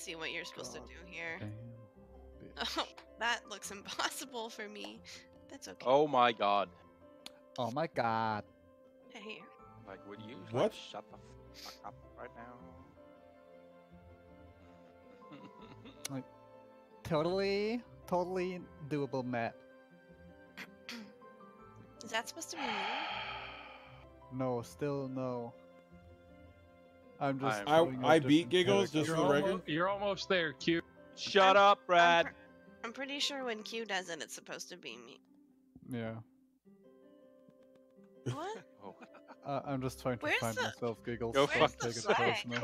see what you're supposed God. to do here. Oh, that looks impossible for me. That's okay. Oh my god. Oh my god. Hey, Like, would you like, What? shut the fuck up right now? Like, totally, totally doable, Matt. is that supposed to be me? No, still no. I'm just. I'm- showing I a beat Giggles, just You're, for the record. you're almost there, Q. Shut I'm- up, I'm, Brad. pr- I'm pretty sure when Q does it, it's supposed to be me. Yeah. What? Oh. Uh, I'm just trying to Where's find the- myself giggles. Go fuck take it flag?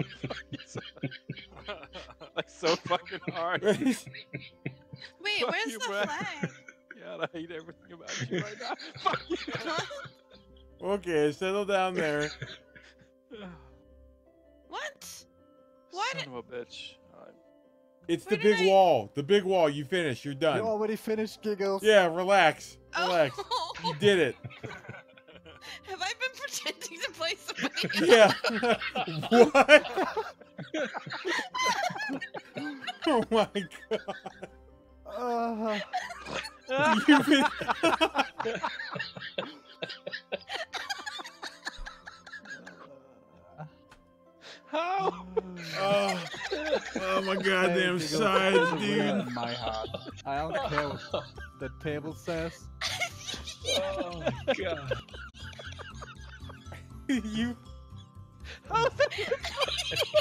like so fucking hard. Wait, Fuck where's you, the Brad. flag? God, I hate everything about you right now. Fuck you. okay, settle down there. What? What? Son of a bitch. Alright. It's the Where did big I- wall. The big wall. You finished. You're done. You already finished giggles. Yeah, relax. Relax. Oh, You did it. have I been pretending to play somebody? Yeah. what? oh my god. Uh, You've been... How? Oh, oh my hey, goddamn giggles, sides, dude. My heart. I don't care what the table says. Oh my god. you How?